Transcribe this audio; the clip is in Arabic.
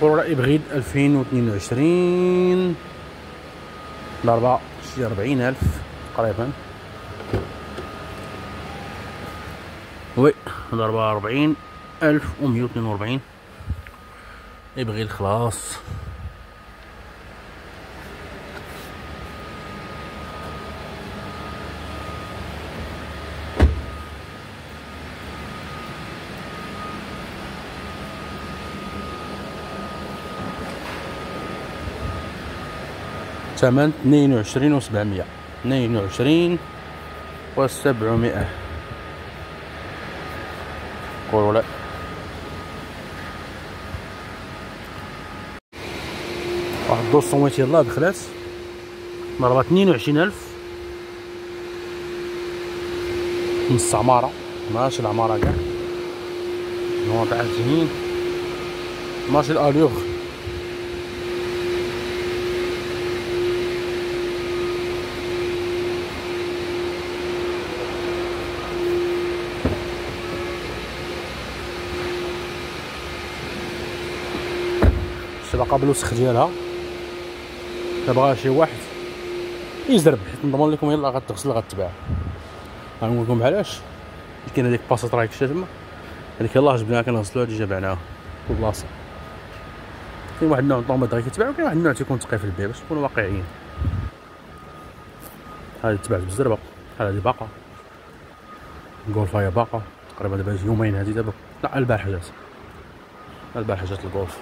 كورولا ابغيد 2022 ضربة شي 40 ألف. تقريبا وي ضربة 40 ألف و ثمن اثنين وعشرين وسبعمية. اثنين وعشرين وسبعمائة قولوا لا. واحد دوسون يلاه دخلات وعشرين ألف. نص عمارة ماشي العمارة كاع. نوع تاع زين ماشي الاليوغ باقا بالوسخ ديالها. تبغى شي واحد يزرب حيت نضمن لكم يلا غتغسل غتباع. غنقول لكم علاش؟ كاين هذيك باصات راهي كشتا تما هذيك يلاه جبناها كنغسلوها ديجا بعناها في بلاصة. كاين واحد النوع طوماط غير كيتباع وكاين واحد النوع تيكون تقي في البيع باش نكونوا واقعيين. هذه تباعت بالزربه بحال هذه باقا الغولفايه باقا تقريبا دابا يومين هذه دابا. لا البارح جات. البارح جات الغولف